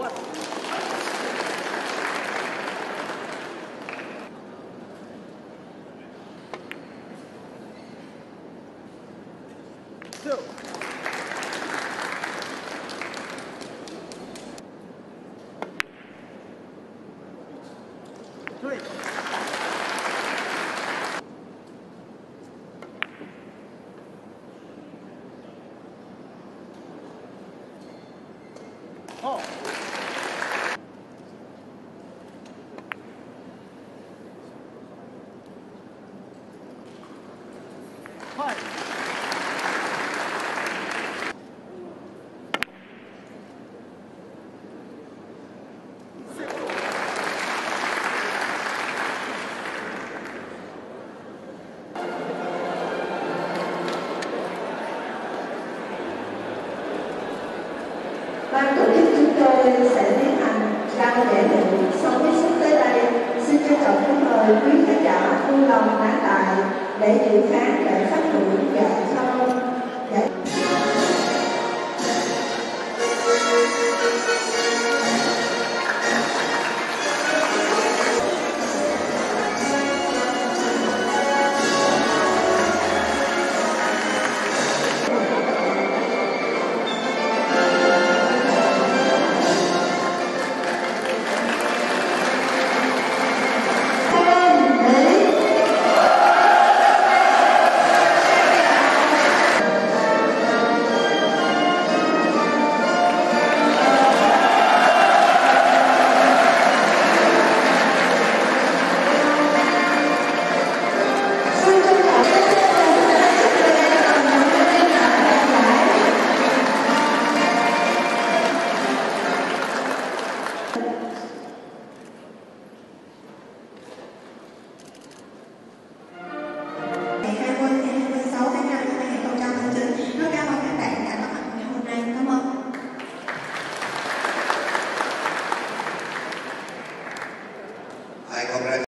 What? Oh. Ban tổ chức chúng tôi sẽ tiến hành trao giải thưởng sau khi sắp tới đây. Xin trân trọng kính mời quý khán giả lòng tán tại để chịu phán để phát hưởng giải sâu Gracias.